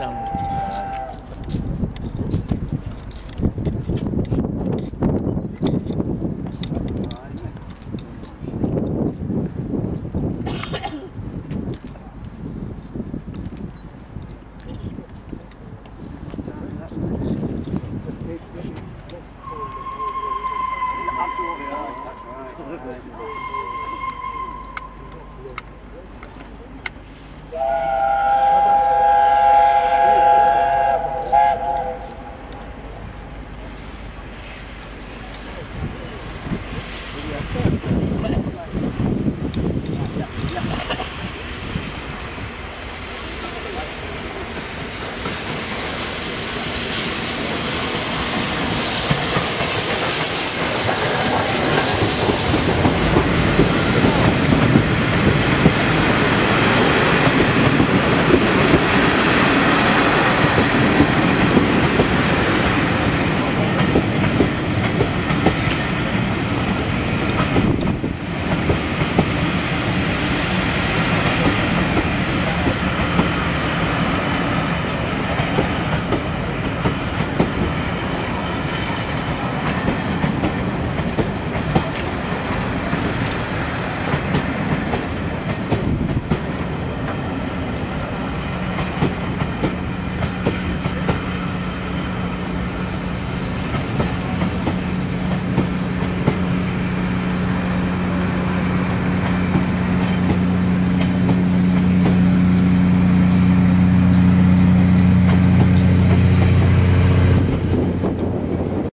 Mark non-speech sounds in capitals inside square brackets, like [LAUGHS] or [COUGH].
sound. Absolutely right, that's right. [LAUGHS]